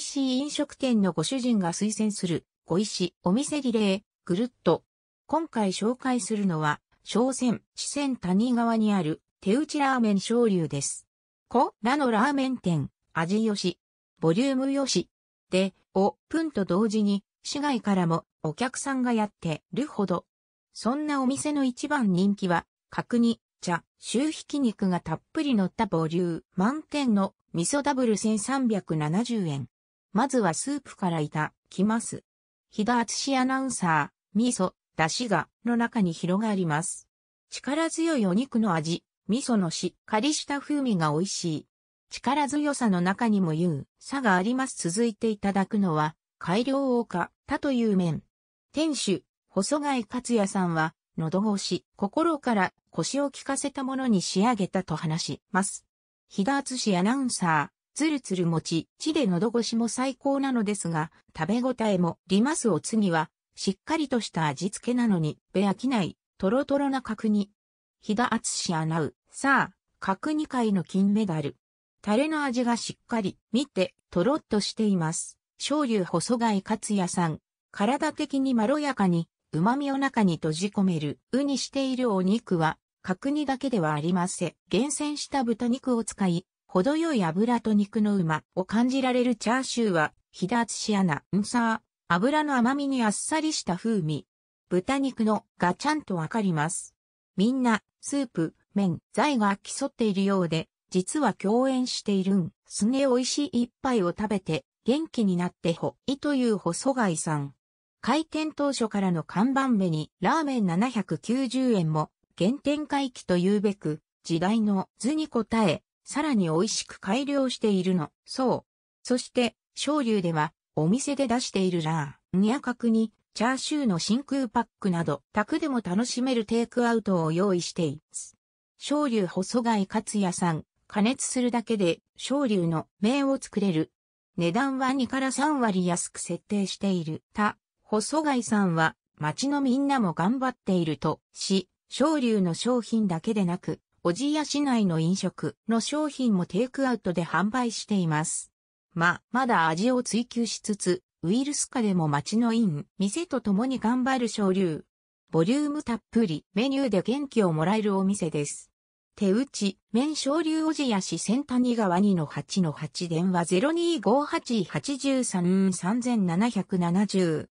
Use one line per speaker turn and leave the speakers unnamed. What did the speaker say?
味しい飲食店のご主人が推薦する、ご石、お店リレー、ぐるっと。今回紹介するのは、商船、四川谷川にある、手打ちラーメン昇竜です。こらのラーメン店、味よし、ボリュームよし。で、オープンと同時に、市外からもお客さんがやってるほど。そんなお店の一番人気は、角煮、茶、周ひき肉がたっぷり乗ったボリュー満点の味噌ダブル1370円。まずはスープからいた、きます。ひだあつしアナウンサー、味噌、出汁が、の中に広がります。力強いお肉の味、味噌のしっかりした風味が美味しい。力強さの中にも優差があります。続いていただくのは、改良をか、たという麺。店主、細貝克也さんは、喉越し、心から腰を効かせたものに仕上げたと話します。ひだあつしアナウンサー、つるつる餅、地で喉越しも最高なのですが、食べ応えもりますお次は、しっかりとした味付けなのに、べ飽きない、とろとろな角煮。ひだあつしアナウ、さあ、角煮界の金メダル。タレの味がしっかり、見て、とろっとしています。醤油細貝勝也さん。体的にまろやかに、旨味を中に閉じ込める、うにしているお肉は、角煮だけではありません。厳選した豚肉を使い、程よい油と肉の旨を感じられるチャーシューは、ひだつし穴、んさー、油の甘みにあっさりした風味。豚肉のがちゃんとわかります。みんな、スープ、麺、材が競っているようで、実は共演しているん。すげ美味しい一杯を食べて、元気になってほ、いという細貝さん。開店当初からの看板目に、ラーメン790円も、原点回帰と言うべく、時代の図に応え、さらに美味しく改良しているの。そう。そして、昇竜では、お店で出しているラー、ンや角に、チャーシューの真空パックなど、宅でも楽しめるテイクアウトを用意しています。昇竜細貝勝也さん、加熱するだけで、昇竜の麺を作れる。値段は2から3割安く設定している。た、細貝さんは、町のみんなも頑張っているとし、昇竜の商品だけでなく、小千谷市内の飲食の商品もテイクアウトで販売しています。ま、まだ味を追求しつつ、ウイルス化でも町のイン、店と共に頑張る昇竜。ボリュームたっぷり、メニューで元気をもらえるお店です。手打ち、麺昇竜小千谷市先谷川2の8の8電話0258-83-3770